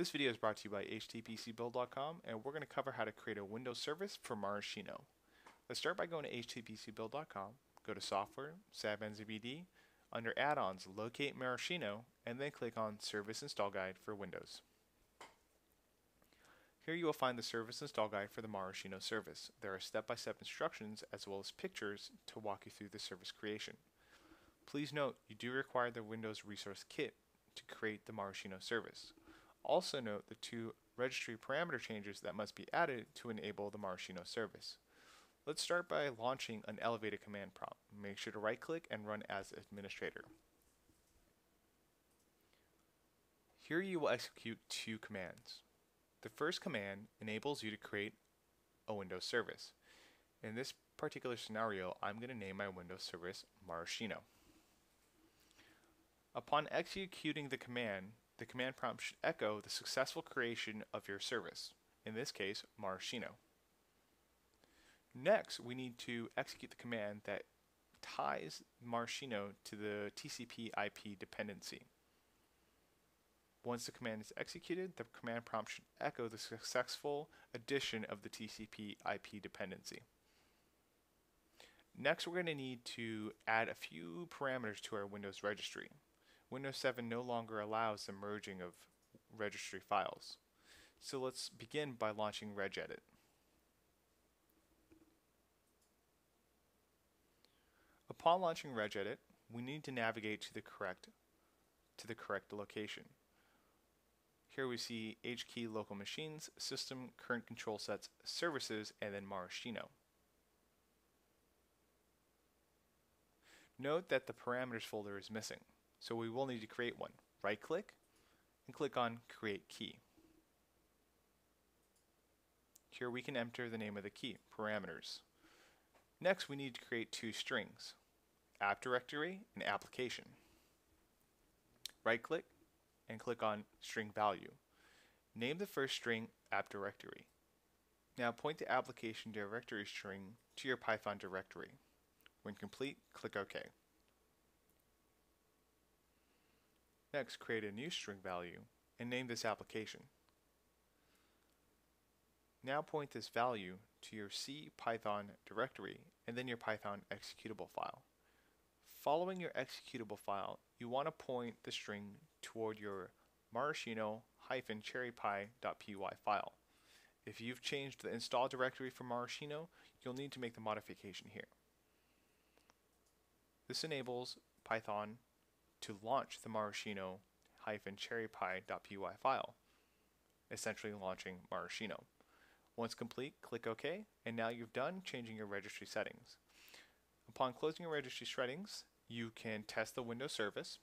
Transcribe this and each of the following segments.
This video is brought to you by htpcbuild.com and we're going to cover how to create a Windows service for Maraschino. Let's start by going to htpcbuild.com, go to Software, SAP under Add-ons, locate Maraschino, and then click on Service Install Guide for Windows. Here you will find the service install guide for the Maraschino service. There are step-by-step -step instructions as well as pictures to walk you through the service creation. Please note you do require the Windows Resource Kit to create the Maraschino service. Also note the two registry parameter changes that must be added to enable the Maraschino service. Let's start by launching an elevated command prompt. Make sure to right click and run as administrator. Here you will execute two commands. The first command enables you to create a Windows service. In this particular scenario, I'm going to name my Windows service Maraschino. Upon executing the command, the command prompt should echo the successful creation of your service, in this case, Maraschino. Next, we need to execute the command that ties Maraschino to the TCP IP dependency. Once the command is executed, the command prompt should echo the successful addition of the TCP IP dependency. Next, we're going to need to add a few parameters to our Windows registry. Windows 7 no longer allows the merging of registry files. So let's begin by launching regedit. Upon launching regedit, we need to navigate to the correct to the correct location. Here we see HKey local machines, system, current control sets, services, and then Maraschino. Note that the parameters folder is missing, so we will need to create one. Right click and click on Create Key. Here we can enter the name of the key, parameters. Next we need to create two strings, app directory and application. Right click and click on string value. Name the first string app directory. Now point the application directory string to your Python directory. When complete, click OK. Next, create a new string value and name this application. Now point this value to your C Python directory and then your Python executable file. Following your executable file, you want to point the string toward your maraschino-cherrypy.py file. If you've changed the install directory for Maraschino, you'll need to make the modification here. This enables Python to launch the maraschino-cherrypy.py file, essentially launching Maraschino. Once complete, click OK, and now you've done changing your registry settings. Upon closing your registry settings, you can test the Windows service.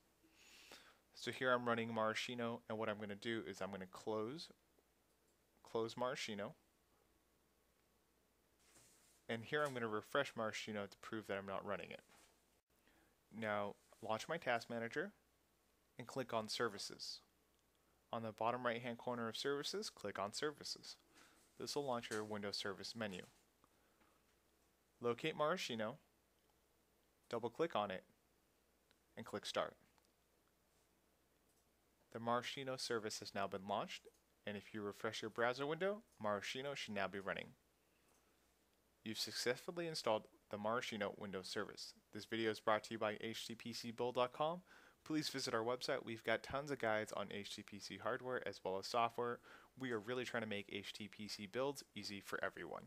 So here I'm running Maraschino, and what I'm going to do is I'm going to close, close Maraschino, and here I'm going to refresh Maraschino to prove that I'm not running it. Now, launch my task manager and click on Services. On the bottom right hand corner of Services, click on Services. This will launch your Windows Service menu. Locate Maraschino double click on it, and click Start. The Maraschino service has now been launched, and if you refresh your browser window, Maraschino should now be running. You've successfully installed the Maraschino Windows service. This video is brought to you by htpcbuild.com. Please visit our website. We've got tons of guides on HTPC hardware as well as software. We are really trying to make HTPC builds easy for everyone.